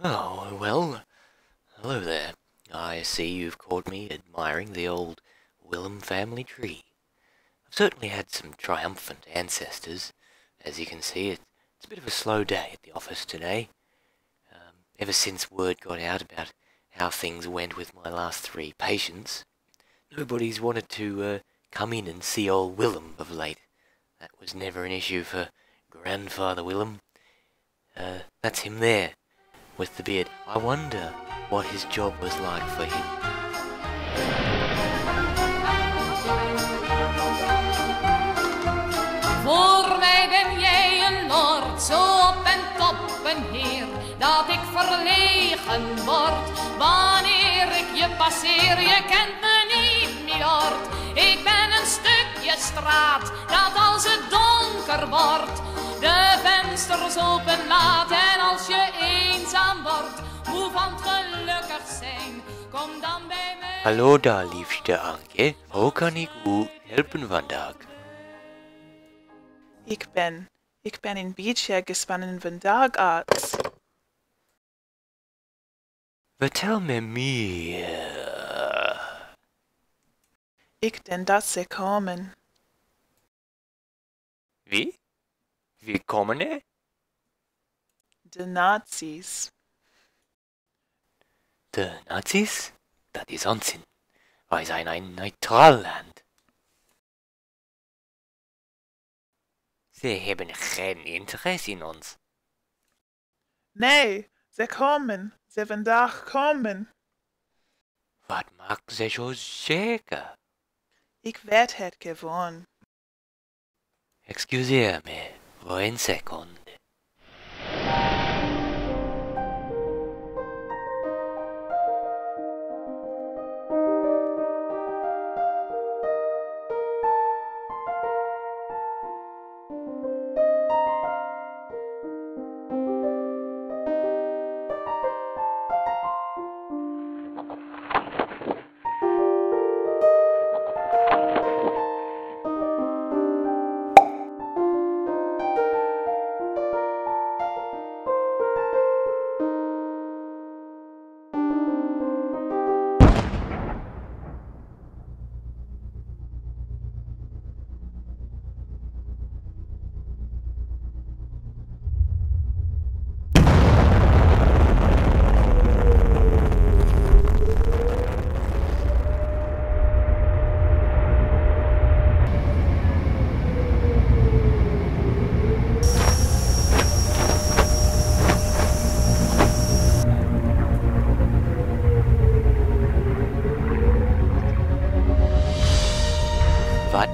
Oh, well, hello there. I see you've caught me admiring the old Willem family tree. I've certainly had some triumphant ancestors. As you can see, it's a bit of a slow day at the office today. Um, ever since word got out about how things went with my last three patients, nobody's wanted to uh, come in and see old Willem of late. That was never an issue for Grandfather Willem. Uh, that's him there, with the beard. I wonder what his job was like for him. Voor mij ben jij een lord, zo op en top een heer, dat ik verlegen word wanneer ik je passeer. Je kent me niet, milord, ik ben een stukje straat, dat als het donker wordt, de vensters open laat. En als je eenzaam wordt, moe van het gelukkig zijn, kom dan bij mij. Hallo daar, liefste Anke. Hoe kan ik u helpen vandaag? Ik ben, ik ben een beetje gespannen vandaag, arts. Vertel me meer. Ik denk dat ze komen. Wie? Wie komen er? The Nazis. The Nazis? Das ist Unsinn. Wir sind ein Neutralland. Sie haben kein Interesse in uns. Nein, sie kommen. Sie werden da kommen. Was macht sie schon sicher? Ich werde het gewonnen. Excuse me, one second.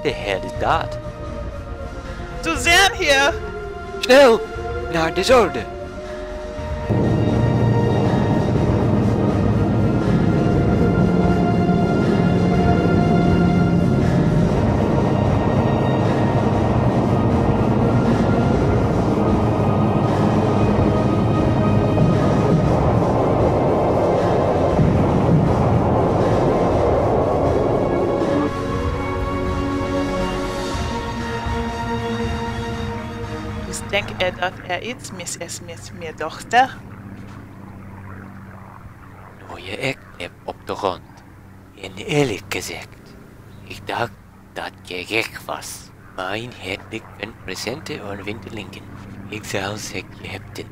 the hell is that? Suzanne here! Schnell! In our disorder! denkt eh, er, dass er ist, miss es mit mir Tochter. Nur ihr Eck, ihr Obdorant. In ehrlich gesagt, ich dachte, das geht was. Mein Hedwig liegt Präsente und Winterlingen. Ich sah sehr gehabt.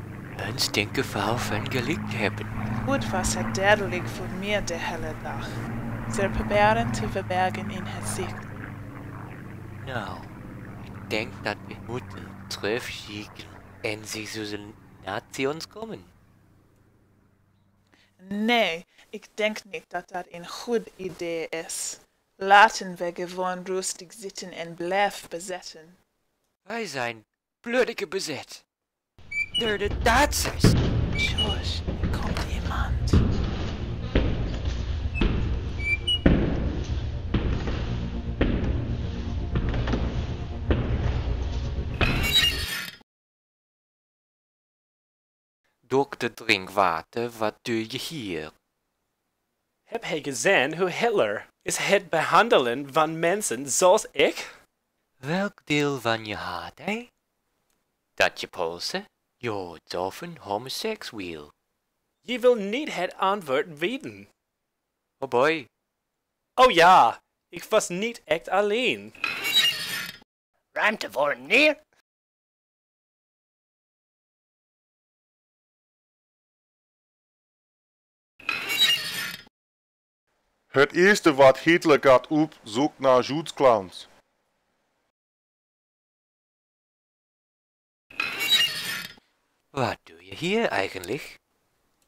Uns den Gefahr gelegt haben. Gut, was hat der liegt von mir, der helle Dach. Sie probieren zu verbergen in Hesicht. Sicht. No, ich denke, dass wir mutig triftigen kommen? Nee, ich denke nicht, dass das eine gute Idee ist. Laten wir gewohnt rustig sitzen und Bluff besetzen. Wij zijn blödige bezet. Door de Dokter Drinkwater, wat doe je hier? Heb je gezien hoe Hitler is het behandelen van mensen zoals ik? Welk deel van je haat, hè? Dat je Poolse, Joods of een homoseksueel? Je wil niet het antwoord weten. Oh boy. Oh ja, ik was niet echt alleen. Ruimte voor een neer. Het eerste wat Hitler gaat op zoekt naar Joodclowns. Wat doe je hier eigenlijk?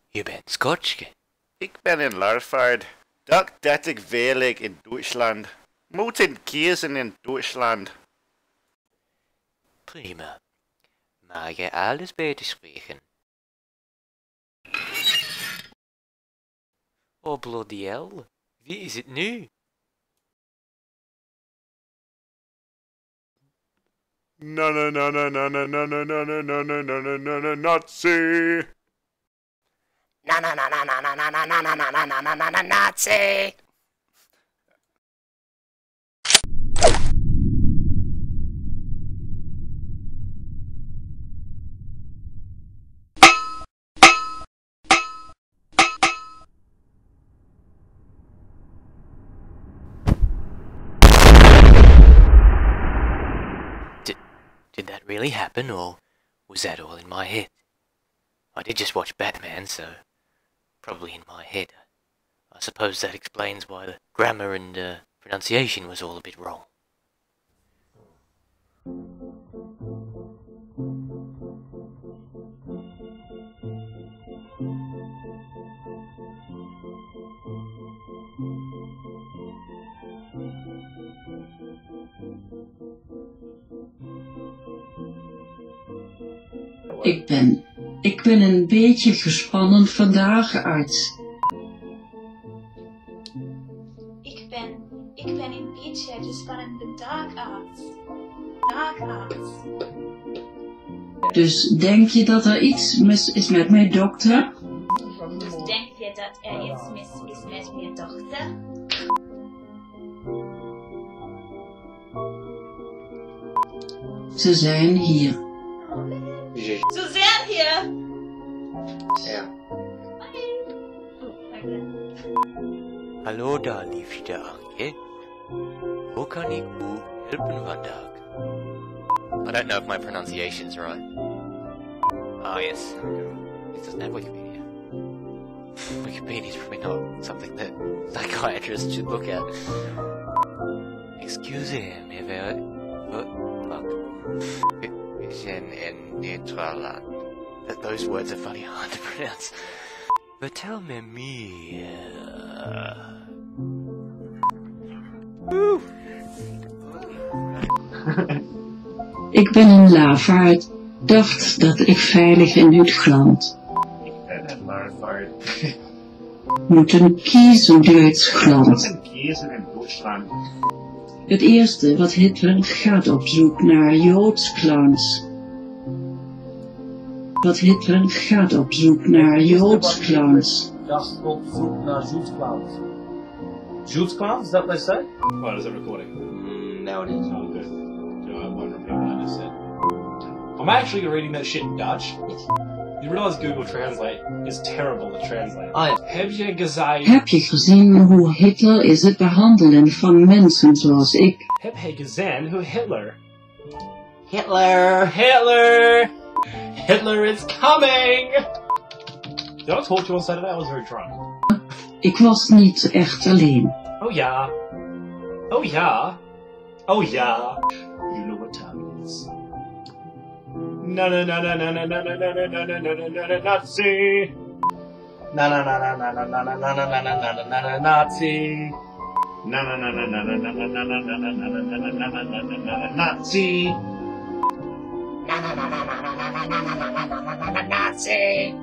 Je bent Skotske. Ik ben in Larvaard. Dacht dat ik werk in Duitsland. Moeten kiezen in Duitsland. Prima. Mag je alles beter spreken? Oh bloody hell. Is it new? No, no, no, no, no, no, no, no, no, no, no, no, no, no, no, no, Nazi. No, no, no, no, no, no, no, no, no, no, no, no, no, no, Nazi. Did that really happen, or was that all in my head? I did just watch Batman, so probably in my head. I suppose that explains why the grammar and uh, pronunciation was all a bit wrong. Ik ben, ik ben een beetje gespannen vandaag uit. Ik ben, ik ben een beetje gespannen de dagarts. Dagarts. Dus denk je dat er iets mis is met mijn dokter? Dus denk je dat er iets mis is met mijn dochter? Ze zijn hier. Ze zijn hier! Ja. Hallo daar, liefste Anke. Hoe kan ik u helpen vandaag? I don't know if my pronunciation's right. Ah, yes. It doesn't have Wikipedia. Wikipedia's probably not something that psychiatrists should look at. Excuse me, very... What? Fuck. Vision in neutral land. Th- those words are funny hard to pronounce. But tell me, me... Woo! Ik ben een lafaard. Dacht dat ik veilig in Duitsland. Ik ben in Larvaard. Moeten kiezen Duitsland. Moeten kiezen in Duitsland. Het eerste wat Hitler gaat op zoek naar Joodsclowns. Wat Hitler gaat op zoek naar Joodsclowns. Just op zoek naar Clowns, is that what they say? What is it recording? Mm, now it is. Oh, good. I wonder what I just said? I'm actually reading that shit in Dutch. You realize Google Translate is terrible to translate. Ah, ja. Heb je gezien? Heb je gezien hoe Hitler is het behandelen van mensen zoals ik? Heb je gezien hoe Hitler? Hitler! Hitler! Hitler is coming! Did I talk to you on Saturday? I was very drunk. Ik was niet echt alleen. Oh yeah. Oh yeah. Oh yeah. You know what time it is. Na na na na na na na na na na na na na na na na Nazi. Na na na na na na na na na na na na na na na Nazi. Na na na na na na na na na na na na na na na na na na na na Nazi. Na na na na na na na na na na na na na na Nazi.